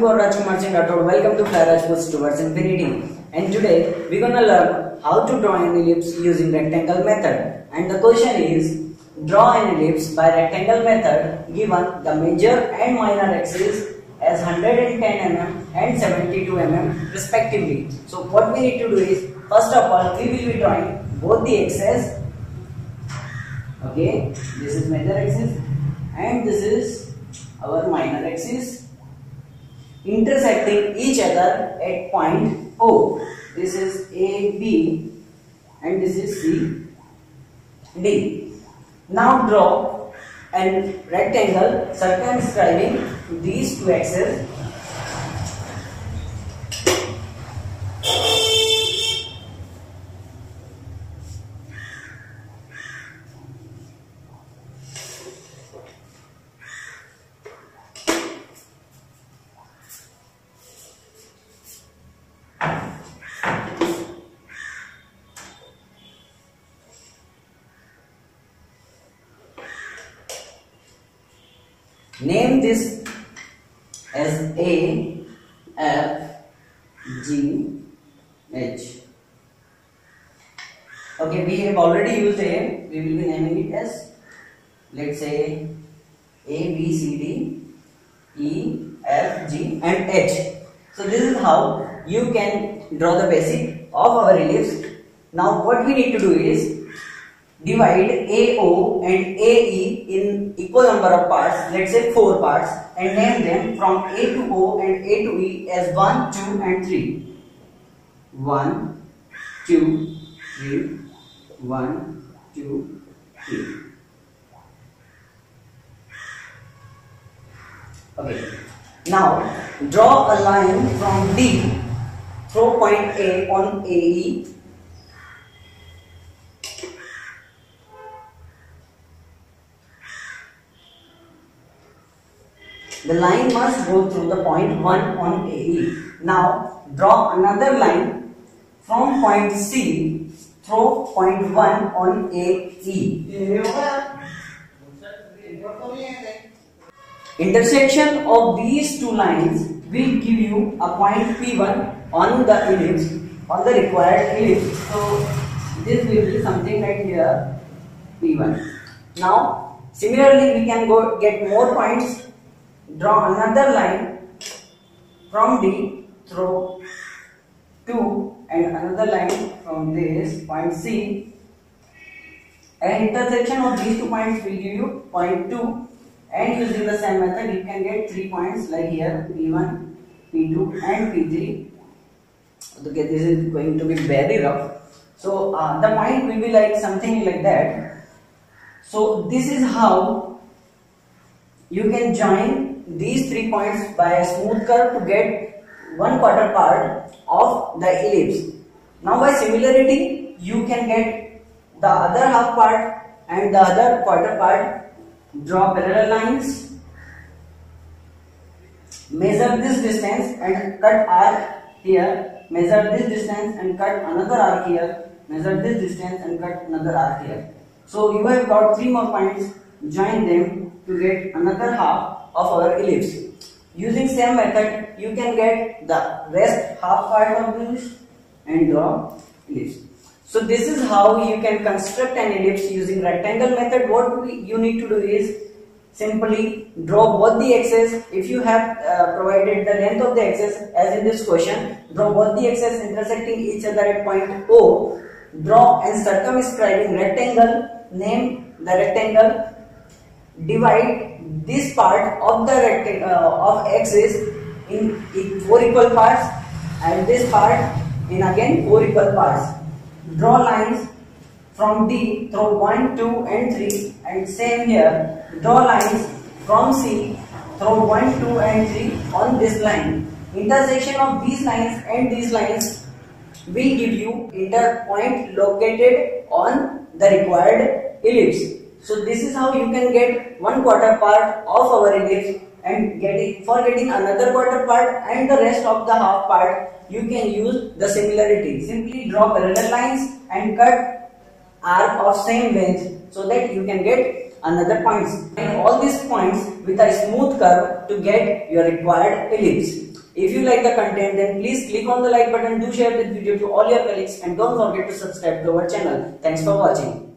Gaur Rajkumar Singh Rathod. Welcome to Fly Rajput towards infinity. And today we're gonna learn how to draw an ellipse using rectangle method. And the question is, draw an ellipse by rectangle method given the major and minor axes as 110 mm and 72 mm respectively. So what we need to do is, first of all, we will be drawing both the axes. Okay, this is major axis and this is our minor axis intersecting each other at point O. This is A, B and this is C, D. Now draw a rectangle circumscribing these two axes Name this as A, F, G, H. Okay, we have already used A. We will be naming it as, let's say, A, B, C, D, E, F, G, and H. So this is how you can draw the basic of our ellipse. Now what we need to do is divide AO and AE in equal number of parts, let's say 4 parts, and name them from A to O and A to E as 1, 2, and 3. 1, 2, 3, 1, 2, 3. Okay. Now draw a line from D through point A on AE The line must go through the point 1 on AE. Now draw another line from point C through point 1 on AE. Intersection of these two lines will give you a point P1 on the ellipse on the required ellipse. So this will be something right here P1. Now similarly we can go get more points draw another line from D through 2 and another line from this point C. And intersection of these two points will give you point 2 and using the same method you can get 3 points like here P1, P2 and P3 okay this is going to be very rough. So uh, the point will be like something like that. So this is how you can join these three points by a smooth curve to get one quarter part of the ellipse. Now by similarity, you can get the other half part and the other quarter part. Draw parallel lines. Measure this distance and cut arc here. Measure this distance and cut another arc here. Measure this distance and cut another arc here. So you have got three more points. Join them to get another half of our ellipse. Using same method, you can get the rest half part of this and draw ellipse. So this is how you can construct an ellipse using rectangle method. What we, you need to do is simply draw both the axes. If you have uh, provided the length of the axis as in this question, draw both the axes intersecting each other at point O. Draw and circumscribing rectangle. Name the rectangle. Divide this part of the rectangle uh, of axis in, in four equal parts and this part in again four equal parts. Draw lines from D through 1, 2 and 3 and same here. Draw lines from C through 1, 2 and 3 on this line. Intersection of these lines and these lines will give you inter point located on the required ellipse. So this is how you can get one quarter part of our ellipse and getting for getting another quarter part and the rest of the half part you can use the similarity. Simply draw parallel lines and cut arc of same length so that you can get another points and all these points with a smooth curve to get your required ellipse. If you like the content then please click on the like button, do share this video to all your colleagues and don't forget to subscribe to our channel. Thanks for watching.